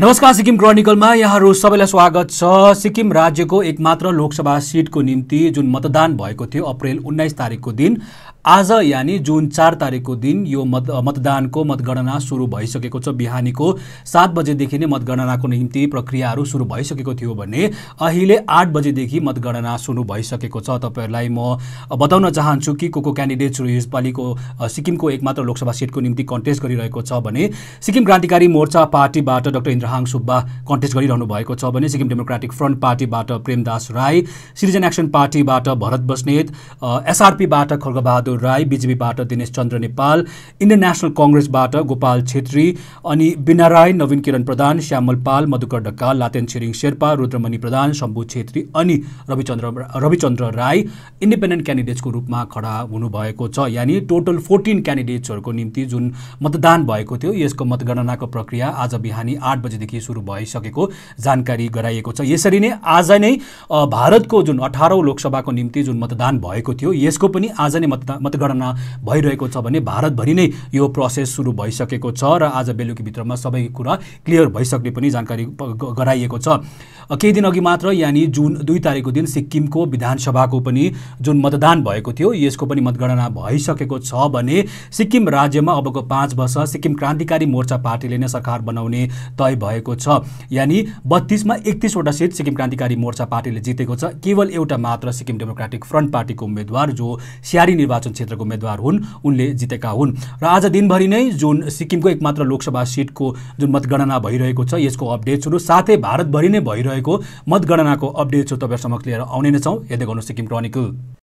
नमस्कार सिक्किम क्रोनिकलमा यहाँहरू सबैलाई स्वागत छ। सिक्किम राज्यको एकमात्र लोकसभा सिटको निम्ति जुन मतदान भएको थियो अप्रेल उन्नाइस तारिकको दिन आज यानि जुन चार तारिकको दिन यो मत मतदानको मतगणना सुरु भइसकेको छ। बिहानीको सात बजेदेखि नै मतगणनाको निम्ति प्रक्रियाहरू सुरु भइसकेको थियो भने अहिले आठ बजेदेखि मतगणना सुरु भइसकेको छ। तपाईँहरूलाई म बताउन चाहन्छु कि को को क्यान्डिडेट्सहरू यसपालिको सिक्किमको एकमात्र लोकसभा सिटको निम्ति कन्टेस्ट गरिरहेको छ भने सिक्किम क्रान्तिकारी मोर्चा पार्टीबाट डाक्टर इन्द्रहाङ सुब्बा कन्टेस्ट गरिरहनु भएको छ भने सिक्किम डेमोक्रेटिक फ्रन्ट पार्टीबाट प्रेमदास राई सिटिजन एक्सन पार्टीबाट भरत बस्नेत एसआरपीबाट खड्गबहादुर राई बिजेपीबाट दिनेश चन्द्र नेपाल इन्डियन नेसनल कङ्ग्रेसबाट गोपाल छेत्री अनि बिना राई नवीन किरण प्रधान श्यामल पाल मधुकर ढकाल लातेन छिरिङ शेर्पा रुद्रमणि प्रधान शम्भु छेत्री अनि रविचन्द्र रविचन्द्र राई इन्डिपेन्डेन्ट क्यान्डिडेट्सको रूपमा खडा हुनुभएको छ। यानि टोटल फोर्टिन क्यान्डिडेट्सहरूको निम्ति जुन मतदान भएको थियो यसको मतगणनाको प्रक्रिया आज बिहानी आठ बजेदेखि सुरु भइसकेको जानकारी गराइएको छ। यसरी नै आज नै भारतको जुन अठारौँ लोकसभाको निम्ति जुन मतदान भएको थियो यसको पनि आज नै मतदा मतगणना भइरहेको छ भने भारतभरि नै यो प्रोसेस सुरु भइसकेको छ र आज बेलुकीभित्रमा सबै कुरा क्लियर भइसक्ने पनि जानकारी गराइएको छ। केही दिन अघि मात्र यानि जुन दुई तारिकको दिन सिक्किमको विधानसभाको पनि जुन मतदान भएको थियो यसको पनि मतगणना भइसकेको छ भने सिक्किम राज्यमा अबको पाँच वर्ष सिक्किम क्रान्तिकारी मोर्चा पार्टीले नै सरकार बनाउने तय भएको छ। यानि बत्तिसमा एकतिसवटा सिट सिक्किम क्रान्तिकारी मोर्चा पार्टीले जितेको छ। केवल एउटा मात्र सिक्किम डेमोक्रेटिक फ्रन्ट पार्टीको उम्मेद्वार जो सियारी निर्वाचन क्षेत्रको उम्मेद्वार हुन् उनले जितेका हुन्। र आज दिनभरि नै जुन सिक्किमको एकमात्र लोकसभा सिटको जुन मतगणना भइरहेको छ यसको अपडेट्सहरू साथै भारतभरि नै भइरहेको मतगणनाको अपडेट्सहरू तपाईँहरूसम्म लिएर आउने नै छौँ। हेर्दै गर्नु सिक्किम क्रोनिकल।